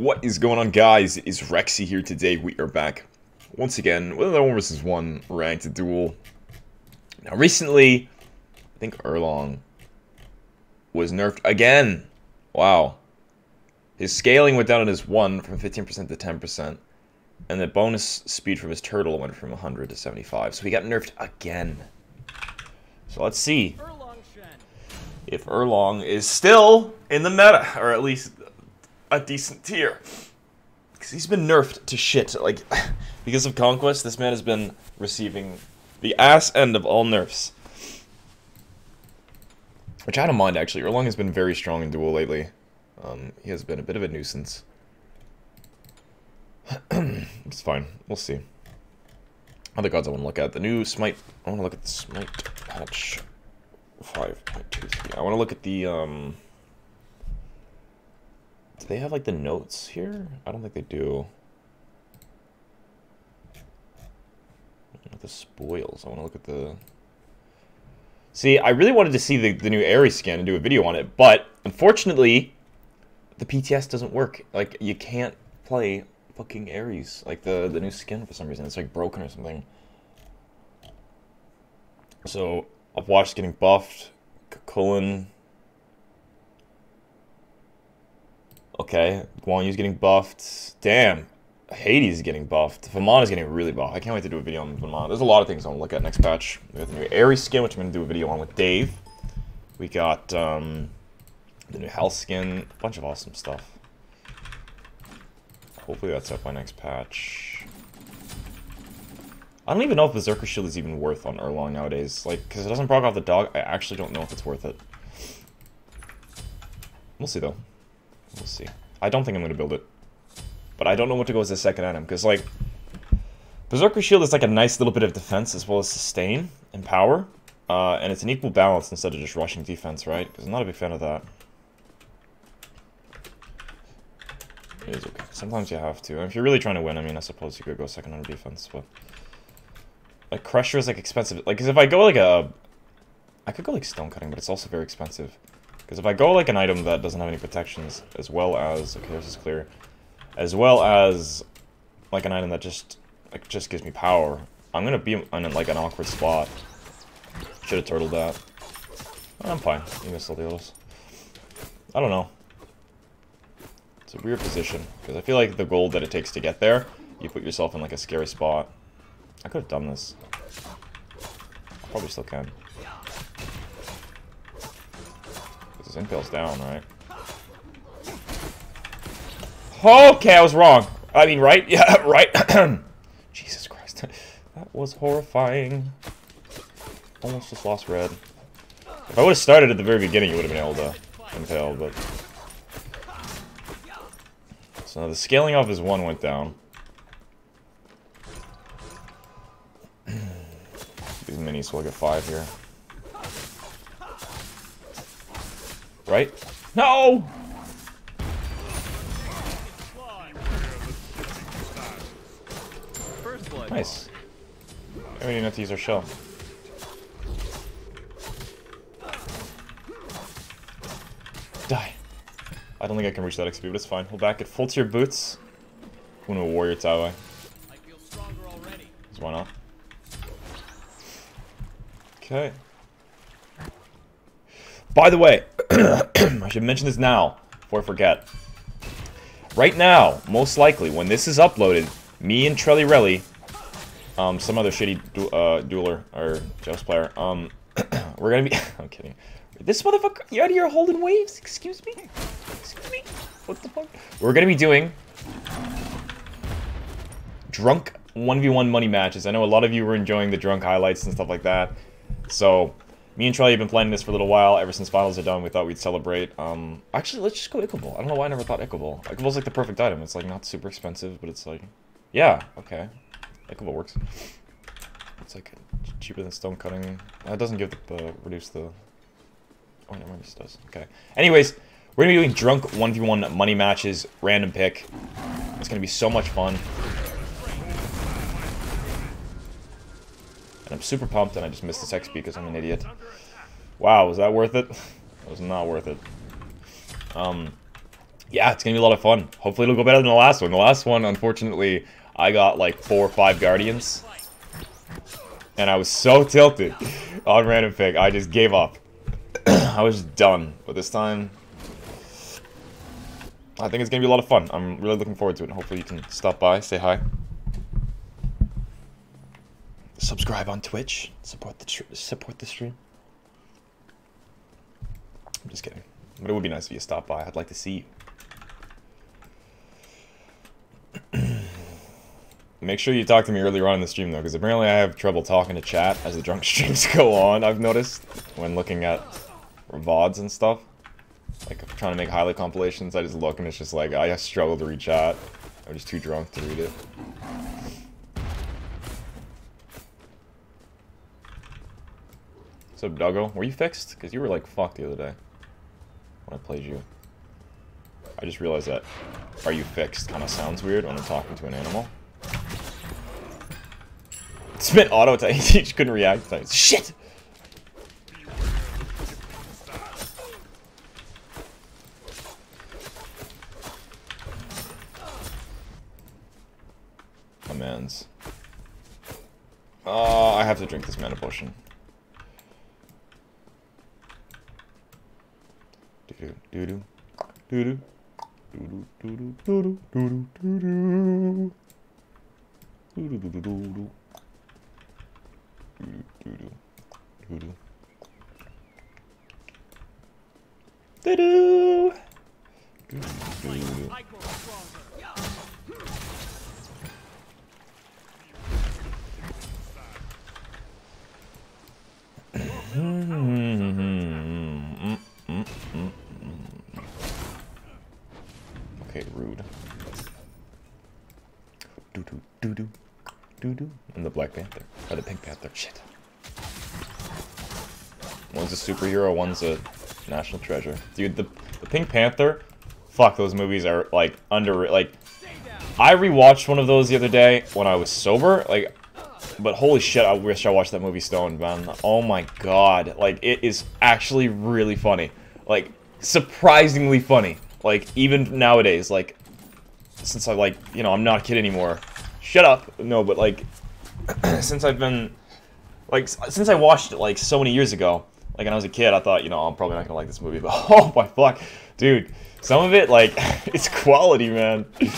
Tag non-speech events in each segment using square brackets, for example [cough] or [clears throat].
What is going on guys? It is Rexsi here today. We are back once again with another 1 versus 1 ranked duel. Now recently, I think Erlang was nerfed again. Wow. His scaling went down on his 1 from 15% to 10%. And the bonus speed from his turtle went from 100 to 75. So he got nerfed again. So let's see if Erlang is still in the meta, or at least a decent tier. Because he's been nerfed to shit. Like, [laughs] because of Conquest, this man has been receiving the ass end of all nerfs. Which I don't mind, actually. Erlang has been very strong in Duel lately. Um, he has been a bit of a nuisance. [clears throat] it's fine. We'll see. Other gods I want to look at. The new Smite... I want to look at the Smite patch 5.23. I want to look at the... um. Do they have like the notes here? I don't think they do. The spoils. I want to look at the. See, I really wanted to see the, the new Ares skin and do a video on it, but unfortunately, the PTS doesn't work. Like, you can't play fucking Ares, like the, the new skin for some reason. It's like broken or something. So, I've watched getting buffed. Cullen Okay, Guan Yu's getting buffed. Damn, Hades is getting buffed. Vamana is getting really buffed. I can't wait to do a video on Vamana. There's a lot of things I want to look at next patch. We got the new Ares skin, which I'm going to do a video on with Dave. We got um, the new Hel skin. A bunch of awesome stuff. Hopefully that's up by next patch. I don't even know if Berserker Shield is even worth on Erlang nowadays. Like, because it doesn't proc off the dog, I actually don't know if it's worth it. We'll see, though. We'll see. I don't think I'm going to build it. But I don't know what to go as a second item, because, like, Berserker Shield is like a nice little bit of defense as well as sustain and power. Uh, and it's an equal balance instead of just rushing defense, right? Because I'm not a big fan of that. It is okay. Sometimes you have to. And if you're really trying to win, I mean, I suppose you could go second under defense, but... Like, Crusher is, like, expensive. Like, because if I go, like, a... I could go, like, Stone Cutting, but it's also very expensive. Because if I go like an item that doesn't have any protections, as well as okay, this is clear, as well as like an item that just like just gives me power, I'm gonna be in like an awkward spot. Should have turtled that. I'm fine. You missed all the others. I don't know. It's a weird position because I feel like the gold that it takes to get there, you put yourself in like a scary spot. I could have done this. Probably still can. His impale's down, right? Okay, I was wrong. I mean, right? [laughs] Yeah, right. [clears throat] Jesus Christ. [laughs] That was horrifying. Almost just lost red. If I would have started at the very beginning, you would have been able to impale, but... So the scaling off his one went down. [clears throat] These minis will get five here. Right? No! Nice. I have to use our shell. Die. I don't think I can reach that XP, but it's fine. We'll back it. Full tier boots. Uno warrior Taiwai. Why not? Okay. By the way, [clears throat] I should mention this now, before I forget. Right now, most likely, when this is uploaded, me and Trelly Relly, um, some other shitty du uh, dueler, or Joust player, um, [clears throat] we're gonna be- [laughs] I'm kidding. This motherfucker, you out here holding waves? Excuse me? Excuse me? What the fuck? We're gonna be doing drunk 1v1 money matches. I know a lot of you were enjoying the drunk highlights and stuff like that. So, me and Charlie have been playing this for a little while. Ever since finals are done, we thought we'd celebrate. Um, actually, let's just go Ichaival. I don't know why I never thought Ichaival. Ichaival's like the perfect item. It's like not super expensive, but it's like, yeah, okay. Ichaival works. It's like cheaper than stone cutting. That doesn't give the uh, reduce the. Oh, no, this does. Okay. Anyways, we're gonna be doing drunk 1v1 money matches, random pick. It's gonna be so much fun. And I'm super pumped and I just missed this XP because I'm an idiot. Wow, was that worth it? [laughs] It was not worth it. Um, yeah, it's gonna be a lot of fun. Hopefully it'll go better than the last one. The last one, unfortunately, I got like four or five Guardians. And I was so [laughs] tilted on random pick, I just gave up. [clears throat] I was done. But this time, I think it's gonna be a lot of fun. I'm really looking forward to it. Hopefully you can stop by, say hi. Subscribe on Twitch. Support the support the stream. I'm just kidding. But it would be nice if you stopped by. I'd like to see you. [clears throat] Make sure you talk to me earlier on in the stream, though, because apparently I have trouble talking to chat as the drunk [laughs] streams go on, I've noticed, when looking at VODs and stuff. Like, trying to make highlight compilations, I just look and it's just like, I struggle to read chat. I'm just too drunk to read it. What's up, Duggo? Were you fixed? Because you were, like, fucked the other day. When I played you. I just realized that are you fixed kind of sounds weird when I'm talking to an animal. Spit auto attack. [laughs] he couldn't react. Shit! My man's. Uh, I have to drink this mana potion. Doo doo doo doo doo doo doo doo doo doo doo doo doo doo doo doo doo doo okay, Do do do do do. And the Black Panther. Or the Pink Panther. Shit. One's a superhero, one's a national treasure. Dude, the, the Pink Panther, fuck, those movies are, like, under... Like, I rewatched one of those the other day when I was sober. Like, but holy shit, I wish I watched that movie stoned, man. Oh my god. Like, it is actually really funny. Like, surprisingly funny. Like, even nowadays, like, since I, like, you know, I'm not a kid anymore. Shut up. No, but, like, [clears throat] since I've been, like, since I watched it, like, so many years ago, like, when I was a kid, I thought, you know, I'm probably not gonna like this movie, [laughs] but oh my fuck. Dude, some of it, like, [laughs] it's quality, man. [laughs]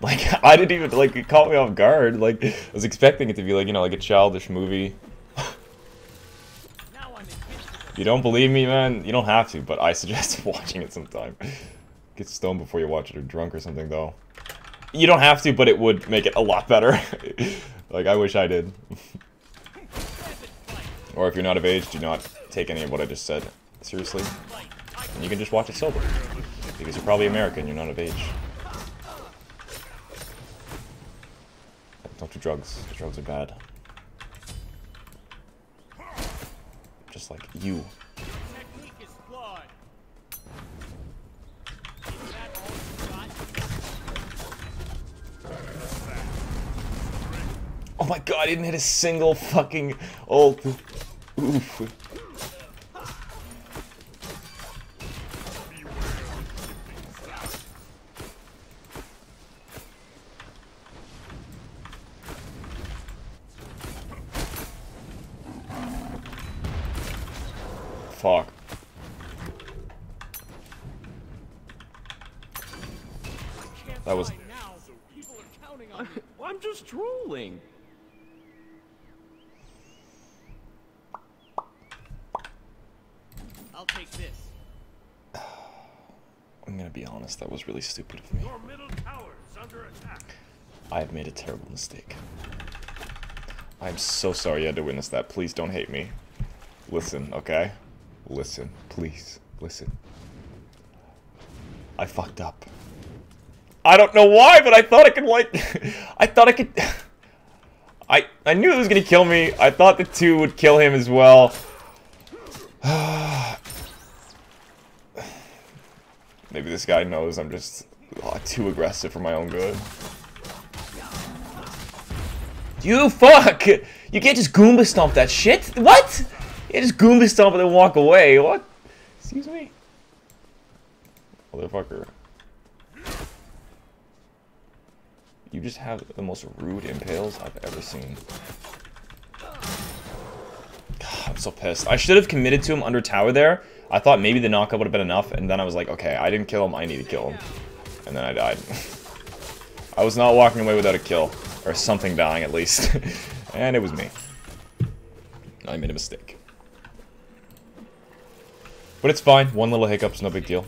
Like, I didn't even, like, it caught me off guard. Like, I was expecting it to be, like, you know, like a childish movie. you don't believe me, man? You don't have to, but I suggest watching it sometime. Get stoned before you watch it or drunk or something, though. You don't have to, but it would make it a lot better. [laughs] like, I wish I did. or if you're not of age, do not take any of what I just said seriously. And you can just watch it sober. Because you're probably American, you're not of age. Don't do drugs. Drugs are bad. Just like you. Oh my god, I didn't hit a single fucking ult. Oof. Fuck. That was... I'm just trolling. I'll take this. [sighs] I'm gonna be honest, that was really stupid of me. I have made a terrible mistake. I'm so sorry you had to witness that. Please don't hate me. Listen, okay? Listen, please, listen. I fucked up. I don't know why, but I thought I could, like... [laughs] I thought I could... [sighs] I, I knew it was gonna kill me. I thought the two would kill him as well. [sighs] Maybe this guy knows I'm just oh, too aggressive for my own good. You fuck! You can't just Goomba stomp that shit! What? You just Goomba stomp and then walk away. What? Excuse me? Motherfucker. You just have the most rude impales I've ever seen. So pissed. I should have committed to him under tower there. I thought maybe the knockup would have been enough, and then I was like, okay, I didn't kill him, I need to kill him. And then I died. [laughs] I was not walking away without a kill. Or something dying, at least. [laughs] and it was me. I made a mistake. But it's fine. One little hiccup's no big deal.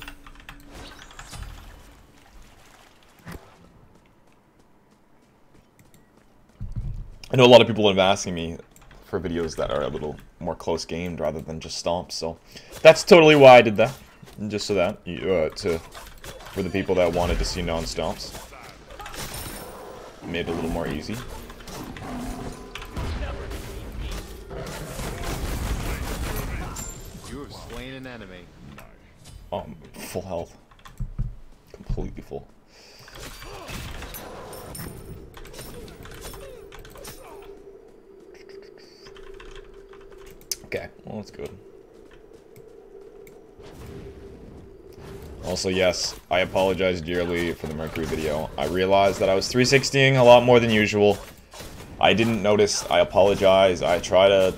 I know a lot of people have been asking me for videos that are a little more close gamed rather than just stomps, so that's totally why I did that. Just so that, uh, to, for the people that wanted to see non-stomps. Made it a little more easy. You have slain an enemy. Um, full health. Completely full. Okay, well that's good. Also, yes, I apologize dearly for the Mercury video. I realized that I was 360ing a lot more than usual. I didn't notice. I apologize. I try to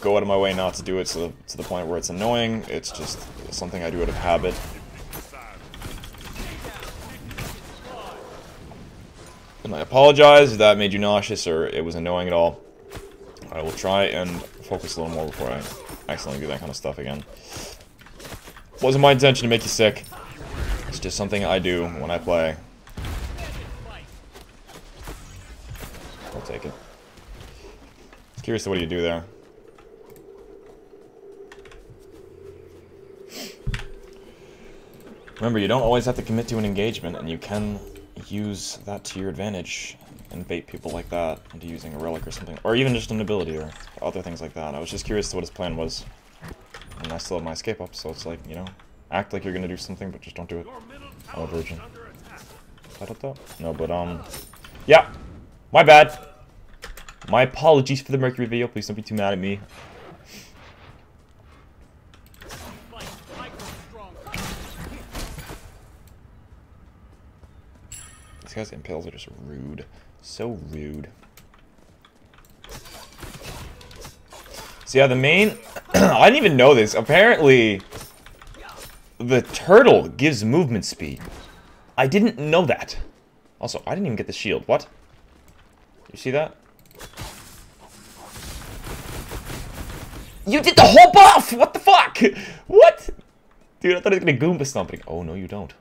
go out of my way not to do it to the, to the point where it's annoying. It's just something I do out of habit. And I apologize if that made you nauseous or it was annoying at all. I will try and focus a little more before I accidentally do that kind of stuff again. Wasn't my intention to make you sick. It's just something I do when I play. I'll take it. Curious to what do you do there. Remember, you don't always have to commit to an engagement, and you can use that to your advantage and bait people like that into using a relic or something. Or even just an ability or other things like that. I was just curious to what his plan was. And I still have my escape up, so it's like, you know, act like you're gonna do something, but just don't do it. I'm a virgin. No, but, um, yeah, my bad. My apologies for the Mercury video. Please don't be too mad at me. These guys' impales are just rude. So rude. So yeah, the main... [clears throat] I didn't even know this. Apparently, the turtle gives movement speed. I didn't know that. Also, I didn't even get the shield. What? You see that? You did the whole buff! What the fuck? [laughs] What? Dude, I thought it was gonna Goomba stomping. Oh, no, you don't.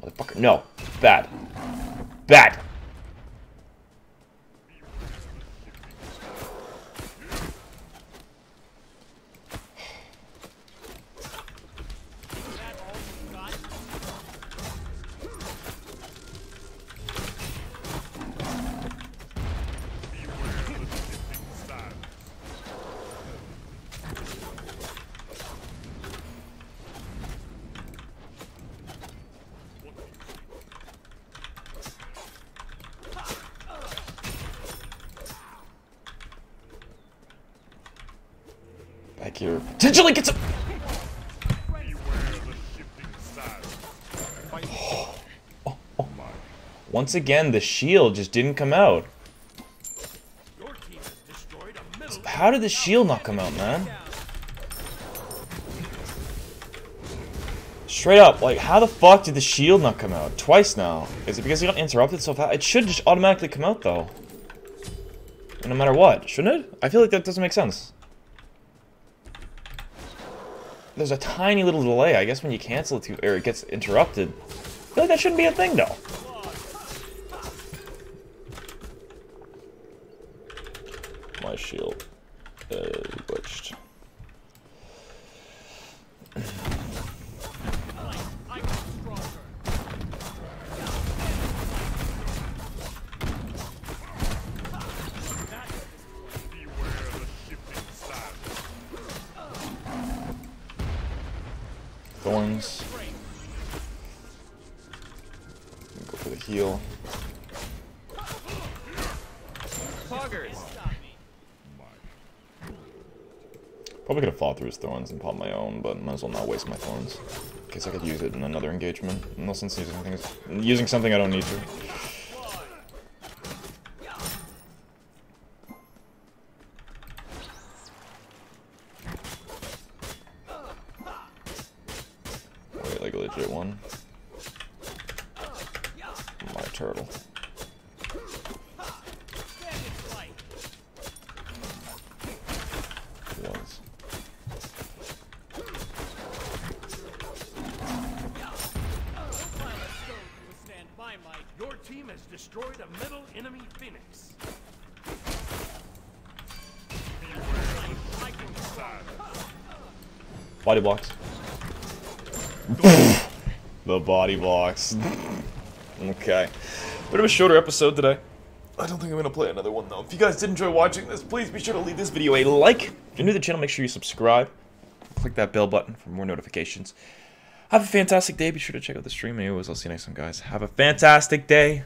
Motherfucker. No. Bad. Bad. Back here. Potentially gets a... Once again, the shield just didn't come out. How did the shield not come out, man? Straight up, like, how the fuck did the shield not come out? Twice now. Is it because he got interrupted so fast? It should just automatically come out, though. No matter what, shouldn't it? I feel like that doesn't make sense. There's a tiny little delay. I guess when you cancel it, too, or it gets interrupted. I feel like that shouldn't be a thing, though. My shield is Thorns. Go for the heal. Probably could have fought through his thorns and popped my own, but might as well not waste my thorns. In case I could use it in another engagement. No sense using using something I don't need to. Wait, one. My turtle. Your team has destroyed a middle enemy phoenix. Body blocks. The body blocks. okay. Bit of a shorter episode today. I don't think I'm gonna play another one though. If you guys did enjoy watching this, please be sure to leave this video a like. If you're new to the channel, make sure you subscribe. Click that bell button for more notifications. Have a fantastic day. Be sure to check out the stream. Anyways, I'll see you next time, guys. Have a fantastic day.